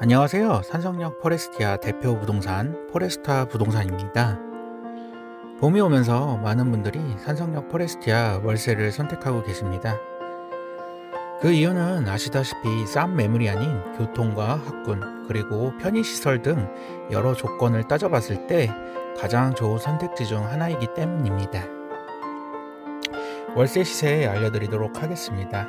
안녕하세요. 산성역 포레스티아 대표 부동산 포레스타 부동산입니다. 봄이 오면서 많은 분들이 산성역 포레스티아 월세를 선택하고 계십니다. 그 이유는 아시다시피 싼 매물이 아닌 교통과 학군 그리고 편의시설 등 여러 조건을 따져봤을 때 가장 좋은 선택지 중 하나이기 때문입니다. 월세 시세 알려드리도록 하겠습니다.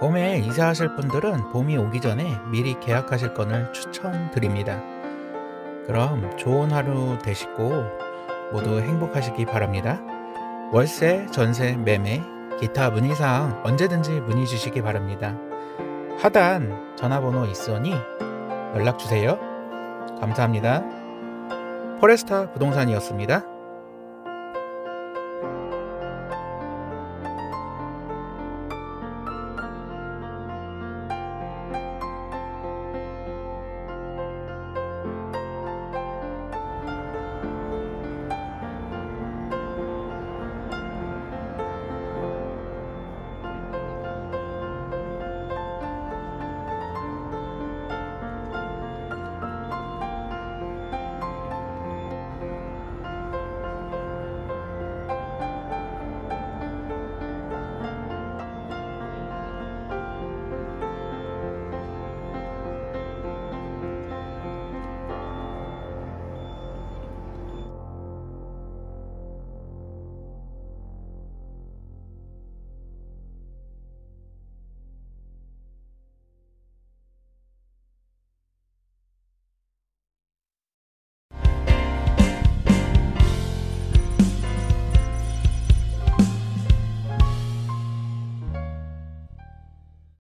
봄에 이사하실 분들은 봄이 오기 전에 미리 계약하실 건을 추천드립니다. 그럼 좋은 하루 되시고 모두 행복하시기 바랍니다. 월세, 전세, 매매, 기타 문의사항 언제든지 문의 주시기 바랍니다. 하단 전화번호 있으니 연락 주세요. 감사합니다. 포레스타 부동산이었습니다.